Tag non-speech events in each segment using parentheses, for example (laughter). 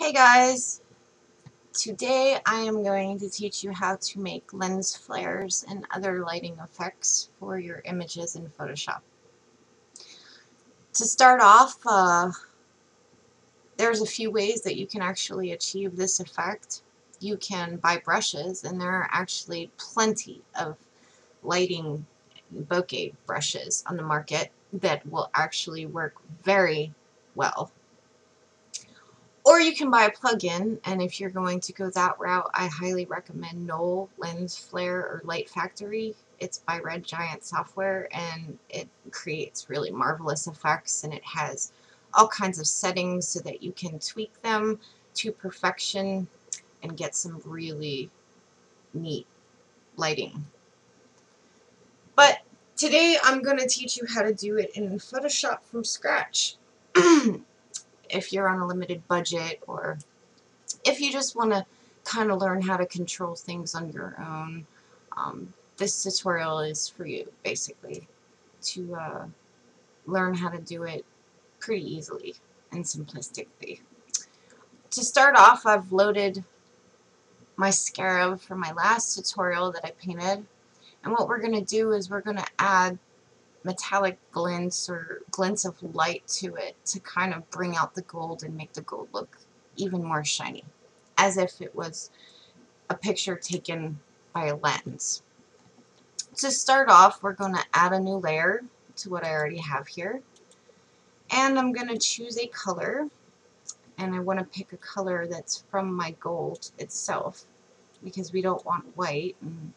Hey guys! Today I am going to teach you how to make lens flares and other lighting effects for your images in Photoshop. To start off, uh, there's a few ways that you can actually achieve this effect. You can buy brushes and there are actually plenty of lighting bokeh brushes on the market that will actually work very well or you can buy a plug-in, and if you're going to go that route, I highly recommend Knoll Lens Flare or Light Factory. It's by Red Giant Software, and it creates really marvelous effects, and it has all kinds of settings so that you can tweak them to perfection and get some really neat lighting. But today I'm going to teach you how to do it in Photoshop from scratch. (clears throat) if you're on a limited budget or if you just want to kind of learn how to control things on your own, um, this tutorial is for you, basically, to uh, learn how to do it pretty easily and simplistically. To start off, I've loaded my scarab from my last tutorial that I painted, and what we're going to do is we're going to add metallic glints or glints of light to it to kind of bring out the gold and make the gold look even more shiny as if it was a picture taken by a lens. To start off we're going to add a new layer to what I already have here and I'm going to choose a color and I want to pick a color that's from my gold itself because we don't want white and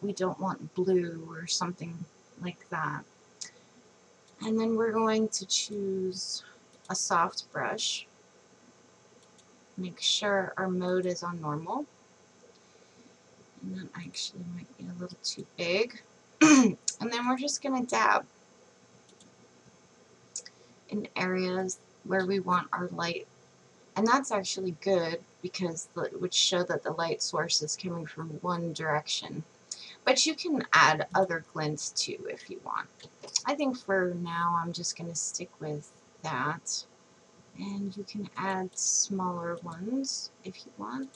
we don't want blue or something like that. And then we're going to choose a soft brush. Make sure our mode is on normal. And that actually might be a little too big. (clears throat) and then we're just going to dab in areas where we want our light. And that's actually good because it would show that the light source is coming from one direction. But you can add other glints too if you want. I think for now I'm just going to stick with that. And you can add smaller ones if you want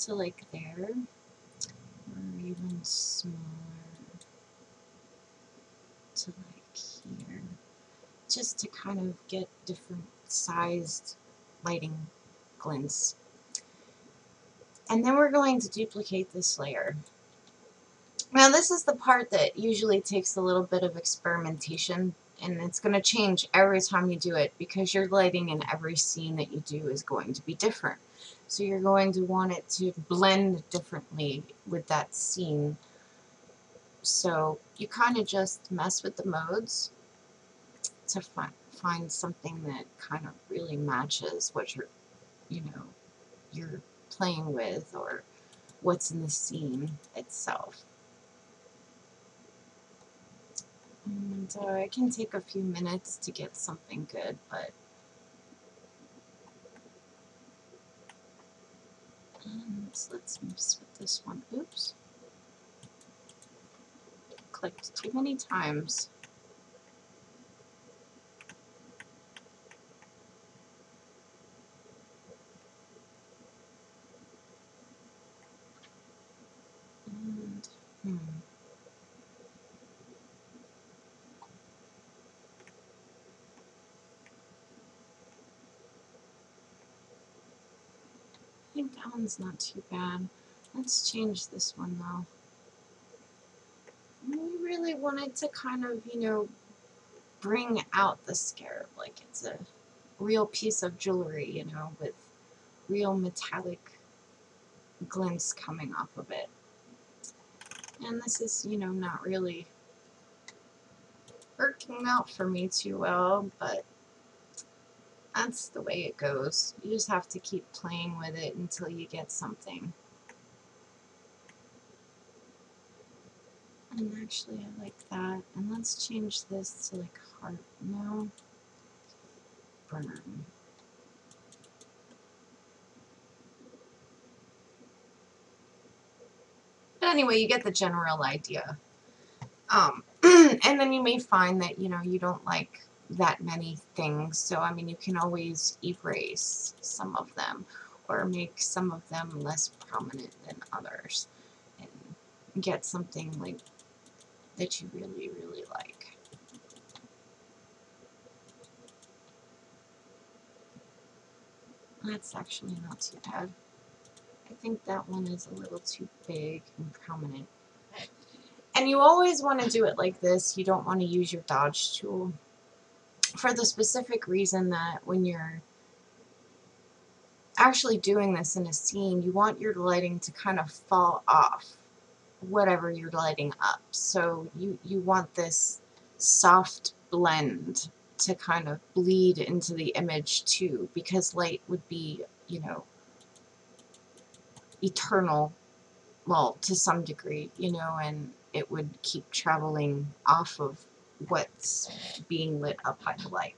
to like there. Or even smaller to like here. Just to kind of get different sized lighting glints. And then we're going to duplicate this layer. Now this is the part that usually takes a little bit of experimentation and it's going to change every time you do it because your lighting in every scene that you do is going to be different. So you're going to want it to blend differently with that scene. So you kind of just mess with the modes to fi find something that kind of really matches what you're, you know, you're playing with or what's in the scene itself. And uh, it can take a few minutes to get something good, but and let's mess with this one. Oops. Clicked too many times. And, hmm. I think that one's not too bad. Let's change this one though. We really wanted to kind of, you know, bring out the scarab like it's a real piece of jewelry, you know, with real metallic glints coming off of it. And this is, you know, not really working out for me too well, but that's the way it goes. You just have to keep playing with it until you get something. And actually I like that. And let's change this to like heart now. Burn. But anyway, you get the general idea. Um, (clears throat) and then you may find that, you know, you don't like that many things. So, I mean, you can always erase some of them or make some of them less prominent than others and get something like that you really, really like. That's actually not too bad. I think that one is a little too big and prominent. And you always want to do it like this. You don't want to use your dodge tool for the specific reason that when you're actually doing this in a scene, you want your lighting to kind of fall off whatever you're lighting up. So you, you want this soft blend to kind of bleed into the image too because light would be, you know, eternal, well, to some degree, you know, and it would keep traveling off of what's being lit up by the light.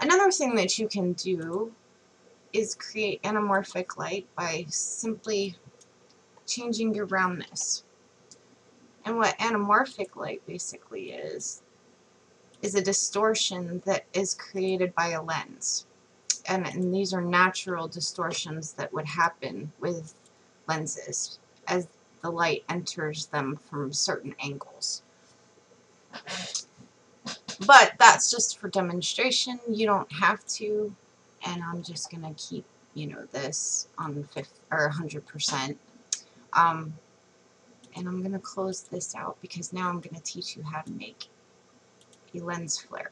Another thing that you can do is create anamorphic light by simply changing your roundness. And what anamorphic light basically is, is a distortion that is created by a lens. And, and these are natural distortions that would happen with lenses as the light enters them from certain angles. But that's just for demonstration. You don't have to. And I'm just going to keep, you know, this on 50, or 100%. Um, and I'm going to close this out because now I'm going to teach you how to make a lens flare.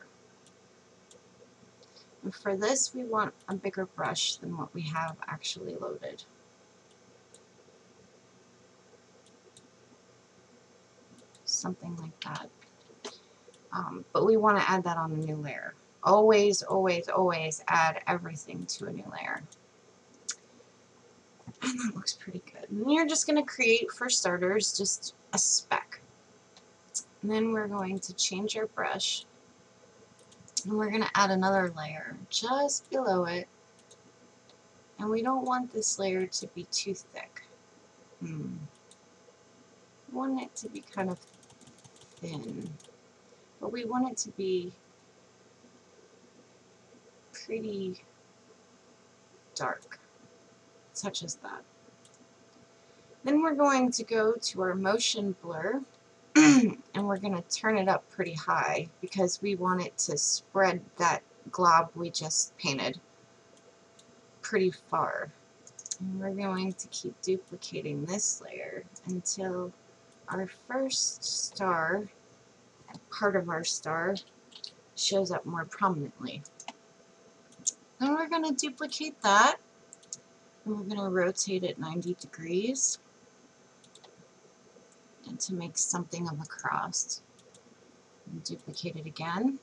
And for this, we want a bigger brush than what we have actually loaded. Something like that. Um, but we want to add that on a new layer. Always, always, always add everything to a new layer. (clears throat) And that looks pretty good. And you're just going to create, for starters, just a speck. And then we're going to change our brush. And we're going to add another layer just below it. And we don't want this layer to be too thick. Hmm. We want it to be kind of thin. But we want it to be pretty dark, such as that. Then we're going to go to our motion blur (clears throat) and we're going to turn it up pretty high because we want it to spread that glob we just painted pretty far. And we're going to keep duplicating this layer until our first star, part of our star, shows up more prominently. Then we're going to duplicate that and we're going to rotate it 90 degrees and to make something of a cross. And duplicate it again.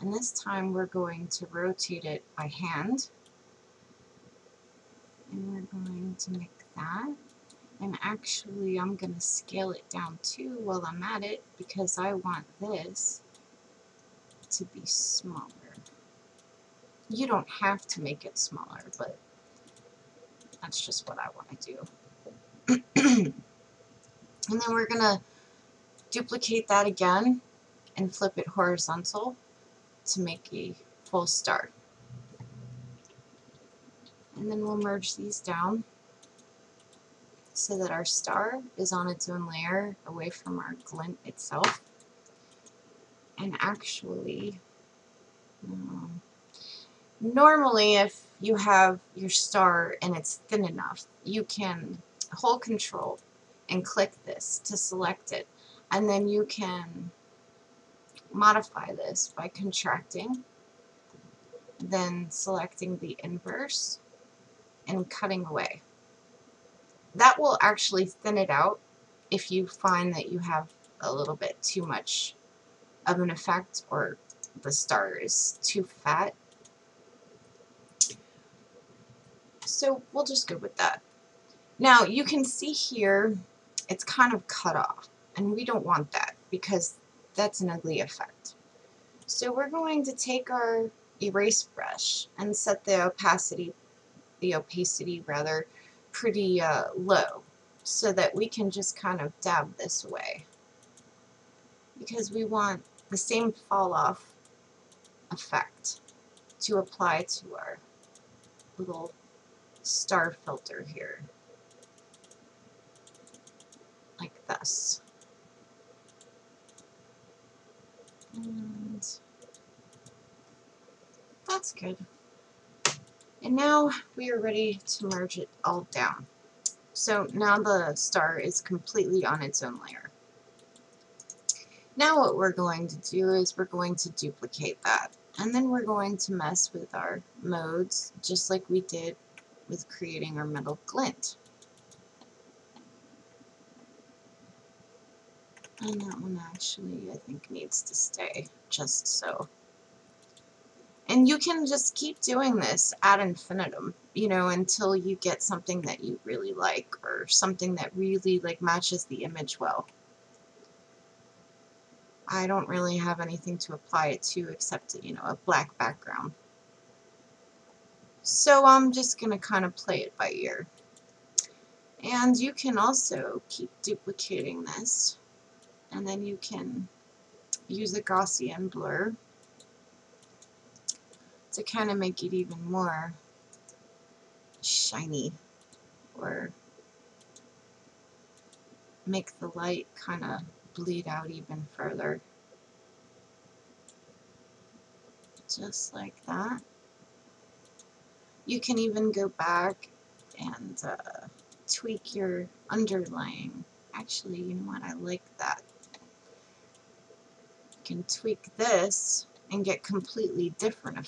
And this time we're going to rotate it by hand. And we're going to make that. And actually I'm going to scale it down too while I'm at it because I want this to be smaller. You don't have to make it smaller, but that's just what I want to do. (clears throat) and then we're going to duplicate that again and flip it horizontal to make a full star. And then we'll merge these down so that our star is on its own layer away from our glint itself. And actually, um, normally if you have your star and it's thin enough, you can hold control and click this to select it. And then you can modify this by contracting, then selecting the inverse and cutting away. That will actually thin it out if you find that you have a little bit too much of an effect or the star is too fat So we'll just go with that. Now you can see here it's kind of cut off and we don't want that because that's an ugly effect. So we're going to take our erase brush and set the opacity, the opacity rather, pretty uh, low so that we can just kind of dab this away because we want the same fall off effect to apply to our little star filter here. Like this. And that's good. And now we are ready to merge it all down. So now the star is completely on its own layer. Now what we're going to do is we're going to duplicate that. And then we're going to mess with our modes just like we did with creating our metal glint. And that one actually I think needs to stay just so. And you can just keep doing this ad infinitum, you know, until you get something that you really like or something that really like matches the image well. I don't really have anything to apply it to except, you know, a black background. So I'm just going to kind of play it by ear. And you can also keep duplicating this and then you can use a Gaussian blur to kind of make it even more shiny or make the light kind of bleed out even further. Just like that. You can even go back and uh, tweak your underlying. Actually, you know what, I like that. You can tweak this and get completely different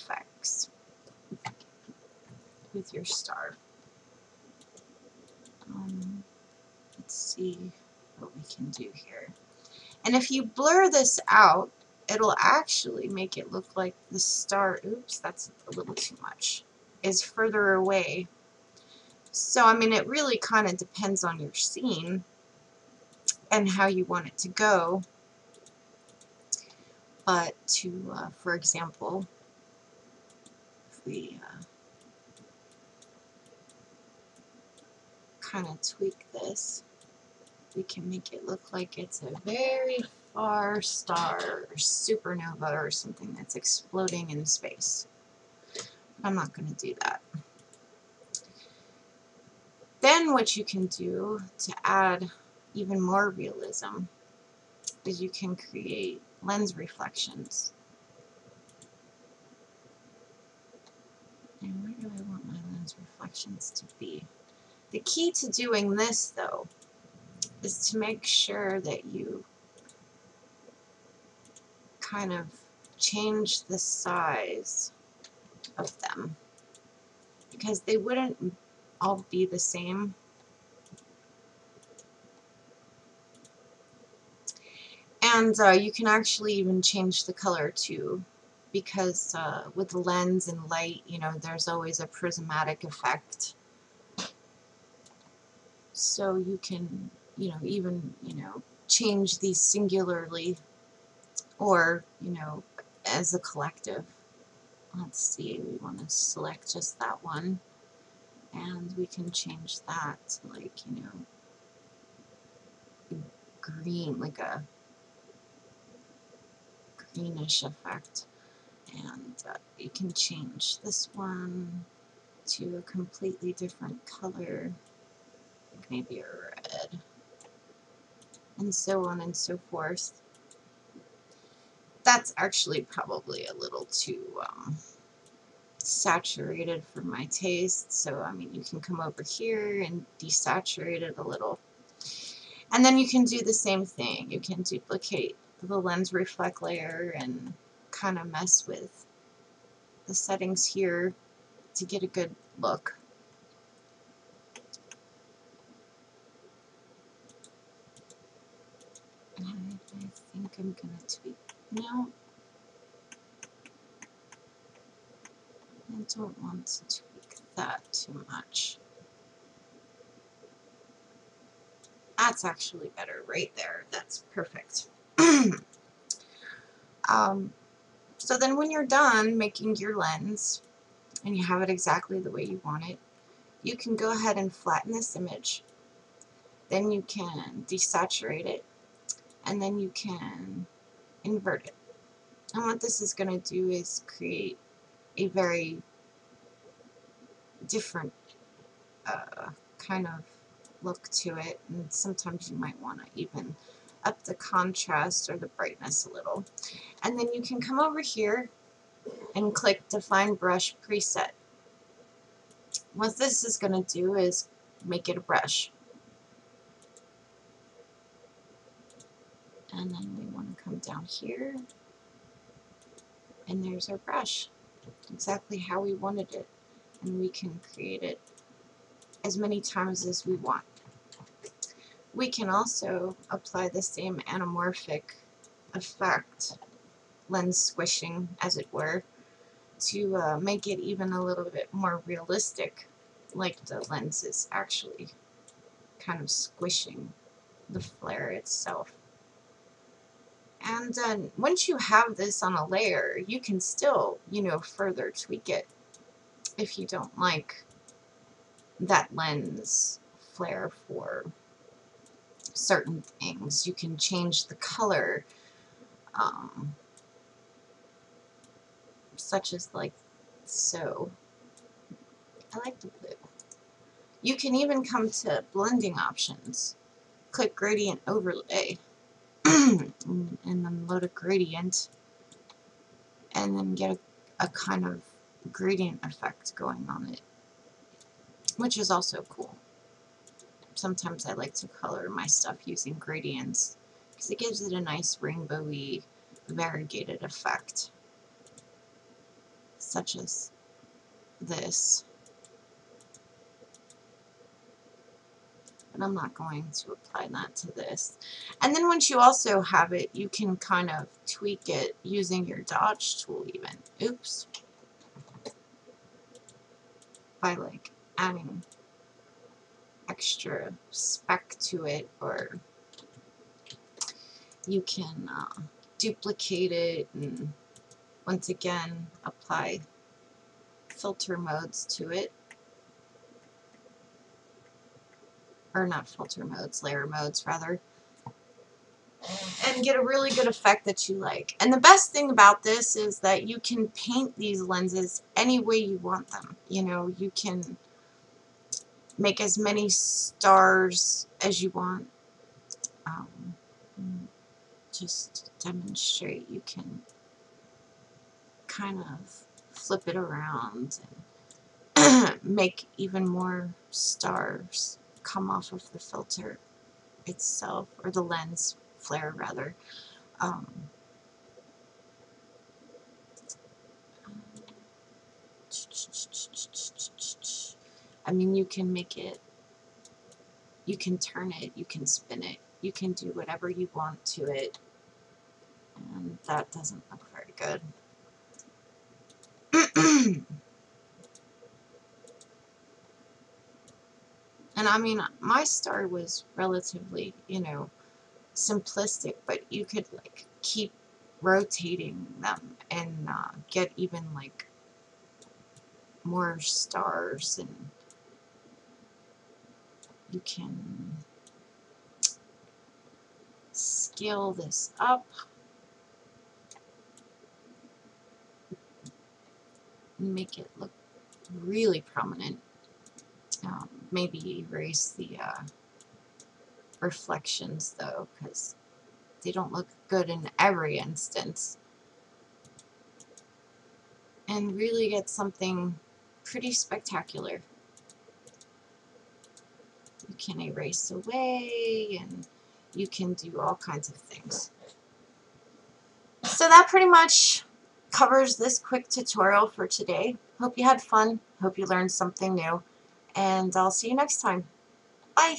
with your star. Um, let's see what we can do here. And if you blur this out, it'll actually make it look like the star, oops, that's a little too much, is further away. So, I mean, it really kind of depends on your scene and how you want it to go but to, uh, for example, we uh, kind of tweak this, we can make it look like it's a very far star or supernova or something that's exploding in space. I'm not going to do that. Then what you can do to add even more realism is you can create lens reflections. And where do I want my lens reflections to be? The key to doing this, though, is to make sure that you kind of change the size of them. Because they wouldn't all be the same. And uh, you can actually even change the color too because uh, with lens and light, you know, there's always a prismatic effect. So you can, you know, even, you know, change these singularly or, you know, as a collective. Let's see, we want to select just that one and we can change that to like, you know, green, like a greenish effect. And uh, you can change this one to a completely different color, like maybe a red, and so on and so forth. That's actually probably a little too um, saturated for my taste, so I mean you can come over here and desaturate it a little. And then you can do the same thing. You can duplicate the lens reflect layer and kind of mess with the settings here to get a good look. I think I'm going to tweak now. I don't want to tweak that too much. That's actually better right there. That's perfect. (clears throat) um, so then when you're done making your lens and you have it exactly the way you want it, you can go ahead and flatten this image. Then you can desaturate it and then you can invert it. And what this is going to do is create a very different uh, kind of look to it. And sometimes you might want to even up the contrast or the brightness a little. And then you can come over here and click Define Brush Preset. What this is going to do is make it a brush. And then we want to come down here and there's our brush. Exactly how we wanted it. And we can create it as many times as we want. We can also apply the same anamorphic effect, lens squishing as it were, to uh, make it even a little bit more realistic, like the lens is actually kind of squishing the flare itself. And once you have this on a layer, you can still, you know, further tweak it if you don't like that lens flare for certain things. You can change the color, um, such as like so. I like the blue. You can even come to blending options. Click gradient overlay (clears throat) and then load a gradient and then get a, a kind of gradient effect going on it which is also cool. Sometimes I like to color my stuff using gradients because it gives it a nice rainbowy variegated effect such as this but I'm not going to apply that to this. And then once you also have it, you can kind of tweak it using your dodge tool even. Oops. By like adding extra spec to it or you can uh, duplicate it and once again apply filter modes to it or not filter modes, layer modes rather, and get a really good effect that you like. And the best thing about this is that you can paint these lenses any way you want them. You know, you can make as many stars as you want. Um, just demonstrate, you can kind of flip it around and (clears throat) make even more stars come off of the filter itself, or the lens flare rather. Um, I mean, you can make it, you can turn it, you can spin it, you can do whatever you want to it, and that doesn't look very good. (clears throat) And I mean, my star was relatively, you know, simplistic, but you could like keep rotating them and uh, get even like more stars and you can scale this up make it look really prominent um, maybe erase the uh, reflections though, because they don't look good in every instance. And really get something pretty spectacular. Can erase away and you can do all kinds of things. So that pretty much covers this quick tutorial for today. Hope you had fun. Hope you learned something new and I'll see you next time. Bye!